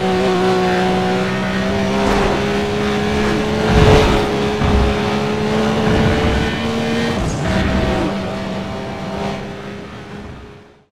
Amen.